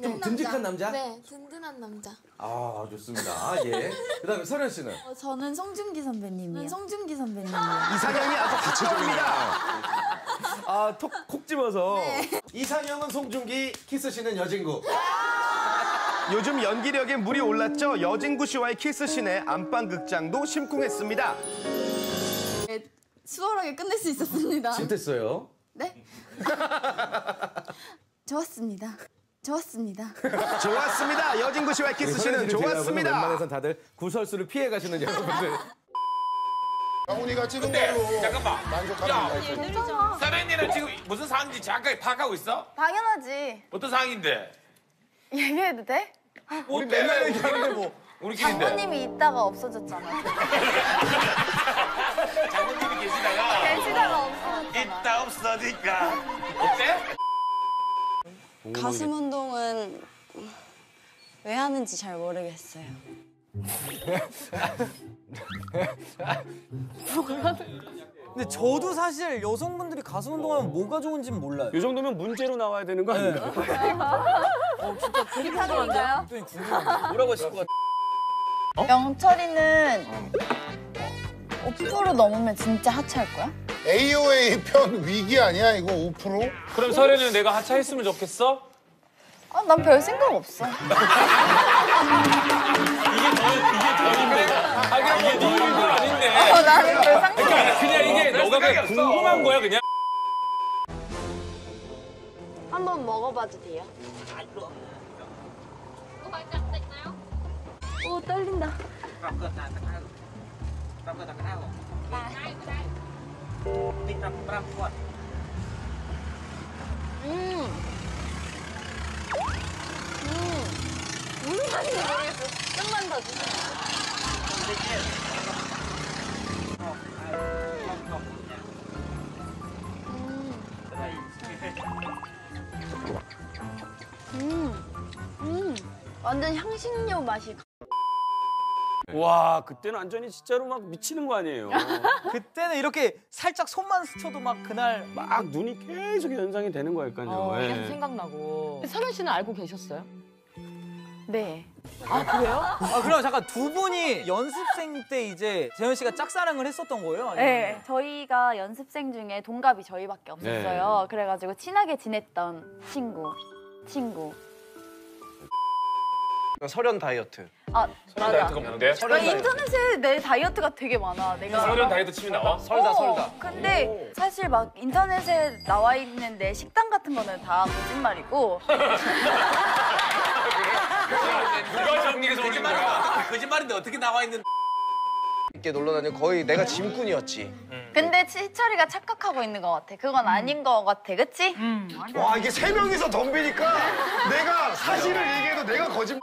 듬직한 남자? 네, 든든한 남자. 아 좋습니다. 예. 그다음에 설현 씨는 어, 저는 송중기 선배님이요. 송중기 선배님이요. 이상형이 아주 구체적입니다. 아, 톡, 콕 집어서. 이상형은 송중기, 키스 씨는 여진구. 요즘 연기력에 물이 올랐죠. 여진구 씨와의 키스신의 안방극장도 심쿵했습니다. 네, 수월하게 끝낼 수 있었습니다. 어땠어요? 네? 좋았습니다. 좋았습니다. 좋았습니다. 여진구 씨와의 키스신은 좋았습니다. 웬만해선 다들 구설수를 피해 가시는 여러분들. 강훈이가 찍은 걸로 잠깐만. 만족합니다. 사장님은 지금 무슨 상황인지 정확하게 파악하고 있어? 당연하지. 어떤 상황인데? 얘기해도 돼? 우리 맨날 얘기하는데 뭐. 우리끼리인데. 장모님이 있다가 없어졌잖아. 장모님이 계시다가 계시다가 없어졌잖아. 있다 없어니까. 가슴 운동은 왜 하는지 잘 모르겠어요. 근데 저도 사실 여성분들이 가슴 운동하면 뭐가 좋은지 는 몰라요. 이 정도면 문제로 나와야 되는 거 아닌가? 되게 편한가요? 굉장히 궁금한데. 뭐라고 하실 것 같아? 영철이는 5% 넘으면 진짜 하차할 거야? AOA 편 위기 아니야 이거 5%? 그럼 설현이는 내가 하차했으면 좋겠어? 아, 난 별 생각 없어. 이게 더, 이게 덜인데. 아, 그냥 이게 네 아닌데. 어, 나는 별 상관 없어. 그러니까 그냥 이게 너가 그냥 궁금한 거야, 그냥. 한번 먹어봐도 돼요? 오, 떨린다. 음. 음. 무슨 맛인지 모르겠어. 좀만 더 주세요. 음. 음. 완전 향신료 맛이. 와, 그때는 완전히 진짜로 막 미치는 거 아니에요. 그때는 이렇게 살짝 손만 스쳐도 막 그날 막 눈이 계속 연상이 되는 거니까요. 어, 예. 계속 생각나고. 설현 씨는 알고 계셨어요? 네. 아 그럼 잠깐 두 분이 연습생 때 이제 재현 씨가 짝사랑을 했었던 거예요? 아니면 네, 저희가 연습생 중에 동갑이 저희밖에 없었어요. 그래가지고 친하게 지냈던 친구, 친구. 설현 다이어트. 아, 설현 다이어트가 뭔데? 나 인터넷에 내 다이어트가 되게 많아. 내가. 설현 다이어트 치면 나와? 설다 어, 설다. 근데 사실 막 인터넷에 나와 있는 내 식단 같은 거는 다 거짓말이고. 누가 정리해서 올린 거야? 거짓말인데 어떻게 나와 있는 이렇게 놀러 다니고 거의 내가 짐꾼이었지. 근데 치철이가 착각하고 있는 것 같아. 그건 아닌 것 같아, 그치? 와 이게 세 명이서 덤비니까 내가 사실을 얘기해도 내가 거짓말.